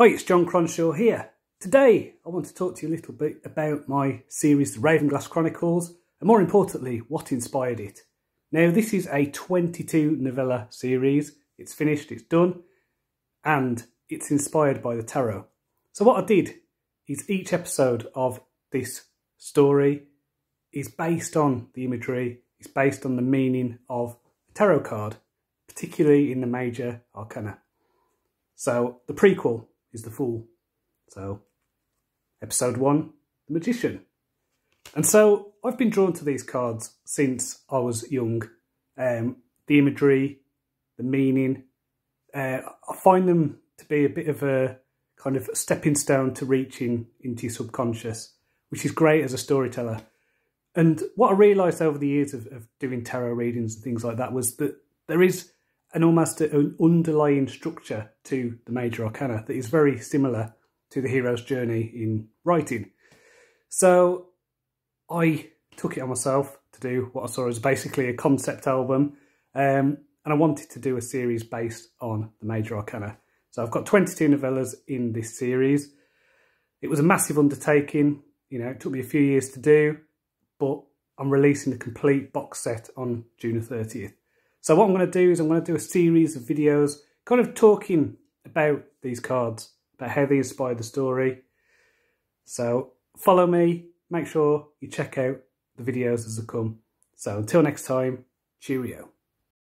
Hi, it's Jon Cronshaw here. Today, I want to talk to you a little bit about my series, The Ravenglass Chronicles, and more importantly, what inspired it. Now, this is a 22 novella series. It's finished, it's done, and it's inspired by the tarot. So what I did is each episode of this story is based on the imagery, it's based on the meaning of a tarot card, particularly in the major arcana. So the prequel is the Fool. So episode one, the Magician. And so I've been drawn to these cards since I was young. Um, the imagery, the meaning, uh, I find them to be a bit of a kind of stepping stone to reaching into your subconscious, which is great as a storyteller. And what I realised over the years of, of doing tarot readings and things like that was that there is an almost an underlying structure to the major arcana that is very similar to the hero's journey in writing. So I took it on myself to do what I saw as basically a concept album, um, and I wanted to do a series based on the major arcana. So I've got 22 novellas in this series. It was a massive undertaking. You know, it took me a few years to do, but I'm releasing the complete box set on June the 30th. So what I'm going to do is I'm going to do a series of videos kind of talking about these cards, about how they inspired the story. So follow me, make sure you check out the videos as they come. So until next time, cheerio.